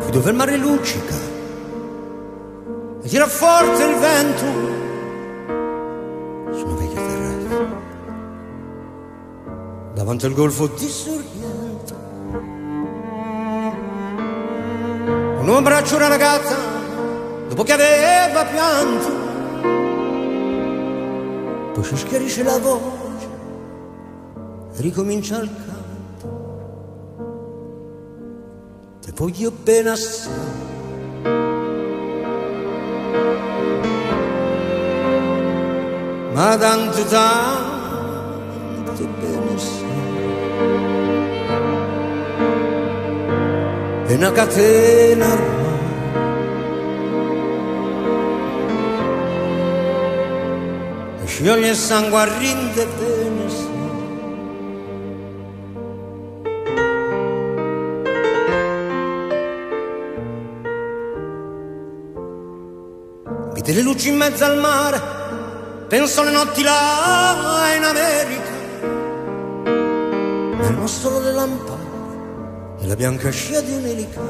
Qui dove il mare luccica e tira forte il vento su una vecchia terrazza davanti al golfo di Sorrento. Un uomo abbraccia una ragazza dopo che aveva pianto, poi si schiarisce la voce ricomincia il canto. Te voglio bene assai. Ma tanto tanto bene sai. È una catena ormai. E sangue a rinde bene sai. Vede le luci in mezzo al mare, penso alle notti là in America, nel mostro delle lampade e la bianca scia di un'elica.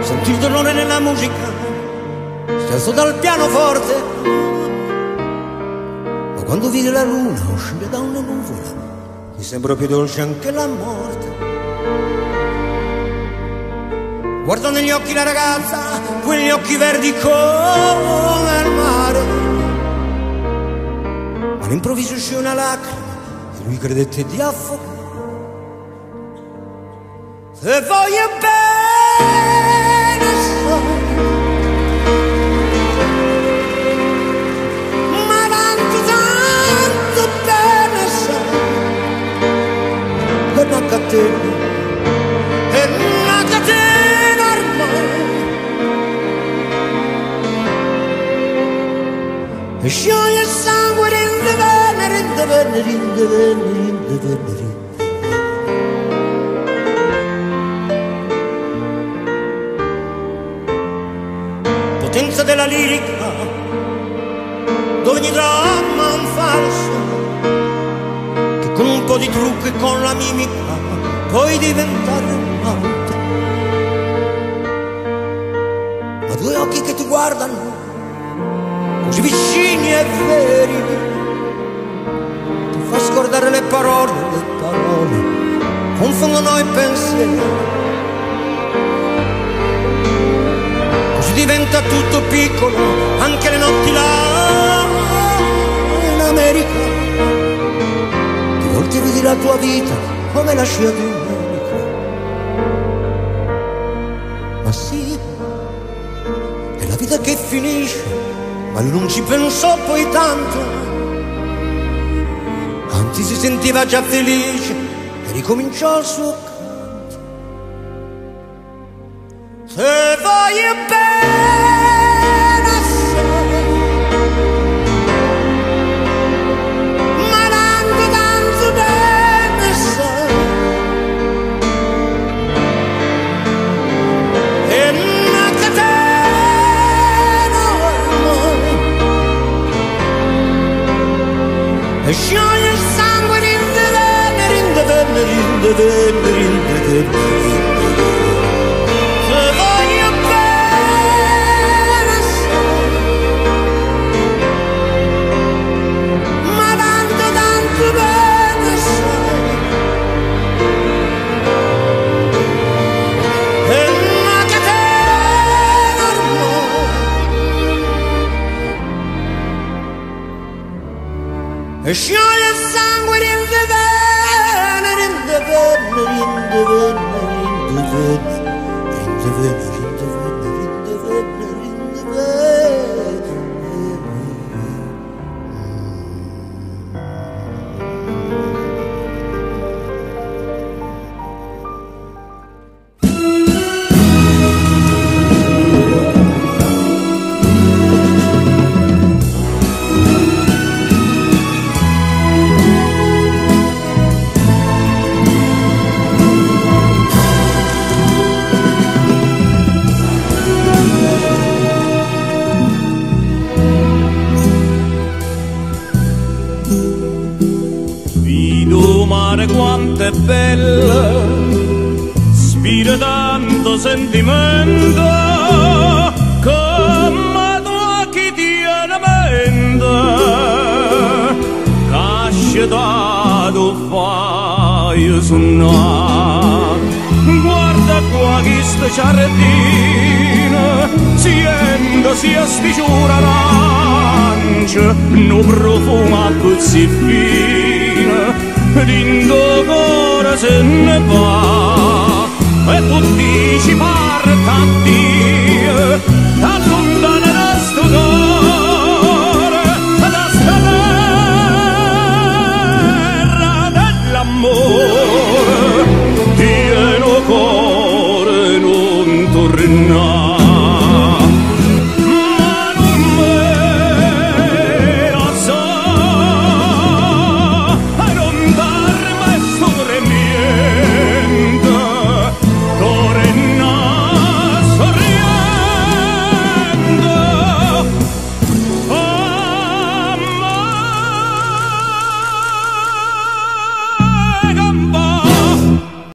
Senti il dolore nella musica, stesso dal pianoforte, ma quando vedi la luna uscire da una nuvola, mi sembra più dolce anche la morte. Guardo negli occhi la ragazza, quegli occhi verdi come il mare. Ma all'improvviso uscì una lacrima e lui credette di affogare. Se voglio bene Scioglie il sangue rinde vene, rinde vene, rinde vene, rinde vene, rinde Potenza della lirica, dove ogni dramma un falso, che con un po' di trucco e con la mimica puoi diventare un altro. Ma due occhi che ti guardano così vicini e veri ti fa scordare le parole, le parole confondono i pensieri. Così diventa tutto piccolo, anche le notti là in America. Ti volti e vedi la tua vita come la scia di un'elica. Ma sì, è la vita che finisce, ma non ci pensò poi tanto. Anzi si sentiva già felice e ricominciò il suo canto. Se voglio bene Sure, your sound went into them, into them, into them, into them. Surely sangue in the vein, and in the vein, in the vein, in the vein, in the vein, in the vein. Mare quanto è bella, spira tanto sentimento, come tu chi tiene mente, casciato fai su Guarda qua chi sta giardino, siendo si sticciura l'arancia, no profuma così fine, Lindo corazón,